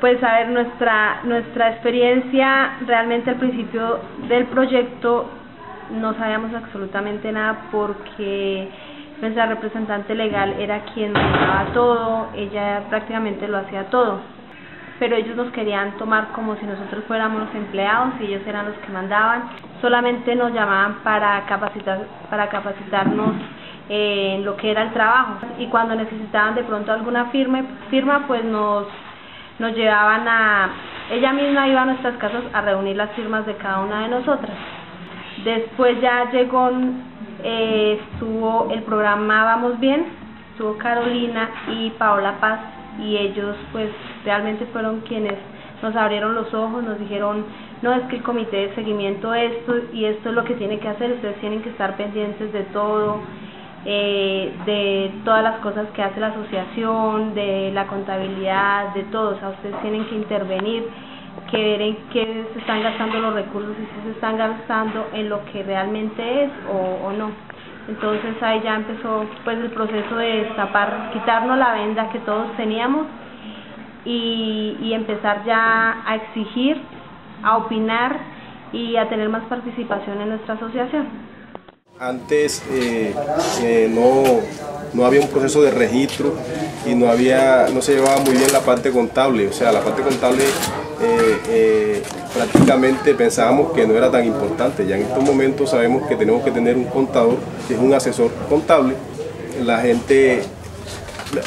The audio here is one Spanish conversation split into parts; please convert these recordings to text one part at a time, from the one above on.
Pues a ver, nuestra, nuestra experiencia realmente al principio del proyecto no sabíamos absolutamente nada porque nuestra representante legal era quien manejaba todo, ella prácticamente lo hacía todo, pero ellos nos querían tomar como si nosotros fuéramos los empleados y ellos eran los que mandaban, solamente nos llamaban para capacitar, para capacitarnos en lo que era el trabajo. Y cuando necesitaban de pronto alguna firma, firma pues nos nos llevaban a, ella misma iba a nuestras casas a reunir las firmas de cada una de nosotras. Después ya llegó, eh, estuvo el programa Vamos Bien, estuvo Carolina y Paola Paz y ellos pues realmente fueron quienes nos abrieron los ojos, nos dijeron, no es que el comité de seguimiento esto y esto es lo que tiene que hacer, ustedes tienen que estar pendientes de todo, eh, de todas las cosas que hace la asociación, de la contabilidad, de todo. O sea, ustedes tienen que intervenir, que ver en qué se están gastando los recursos y si se están gastando en lo que realmente es o, no. Entonces ahí ya empezó pues el proceso de destapar, quitarnos la venda que todos teníamos y, y empezar ya a exigir, a opinar y a tener más participación en nuestra asociación. Antes eh, eh, no, no, había un proceso de registro y no, había, no se llevaba muy bien la parte contable. O sea, la parte contable eh, prácticamente pensábamos que no era tan importante. Ya en estos momentos sabemos que tenemos que tener un contador, que es un asesor contable. La gente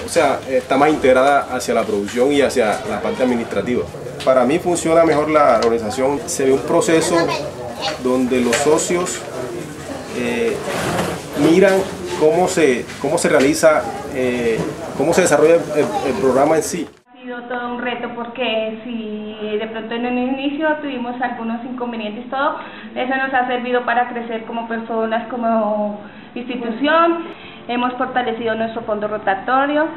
o sea, está más integrada hacia la producción y hacia la parte administrativa. Para mí funciona mejor la organización, se ve un proceso donde los socios eh, miran cómo se, cómo se realiza, eh, cómo se desarrolla el, programa en sí. Ha sido todo un reto porque si de pronto en el inicio tuvimos algunos inconvenientes, todo eso nos ha servido para crecer como personas, como institución. Hemos fortalecido nuestro fondo rotatorio.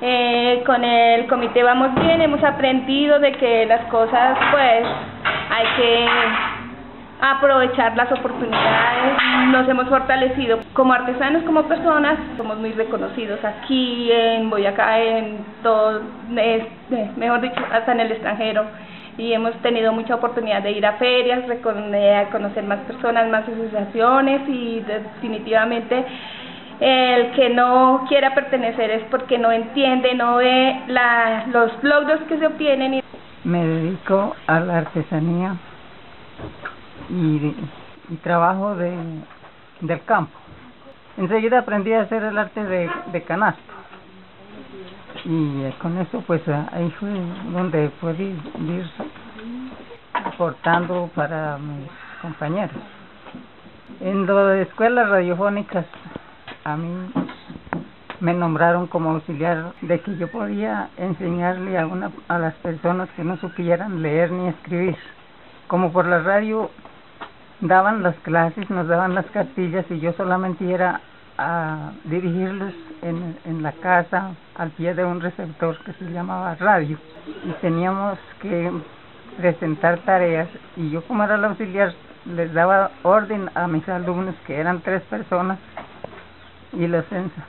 Eh, con el comité vamos bien, hemos aprendido de que las cosas pues hay que aprovechar las oportunidades, nos hemos fortalecido como artesanos, como personas, somos muy reconocidos aquí en Boyacá, en todo, mejor dicho, hasta en el extranjero. Y hemos tenido mucha oportunidad de ir a ferias, a conocer más personas, más asociaciones y definitivamente el que no quiera pertenecer es porque no entiende, no ve la, los logros que se obtienen. Me dedico a la artesanía y, trabajo de, del campo. Enseguida aprendí a hacer el arte de, de canasto. Y eh, con eso pues ahí fue donde pude ir aportando para mis compañeros. En las escuelas radiofónicas a mí me nombraron como auxiliar de que yo podía enseñarle a, una, a las personas que no supieran leer ni escribir. Como por la radio daban las clases, nos daban las cartillas y yo solamente era a dirigirlos en, en la casa al pie de un receptor que se llamaba radio y teníamos que presentar tareas y yo como era el auxiliar les daba orden a mis alumnos que eran tres personas y les,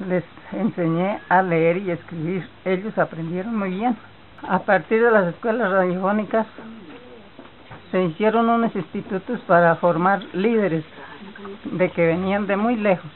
les enseñé a leer y escribir. Ellos aprendieron muy bien. A partir de las escuelas radiofónicas se hicieron unos institutos para formar líderes de que venían de muy lejos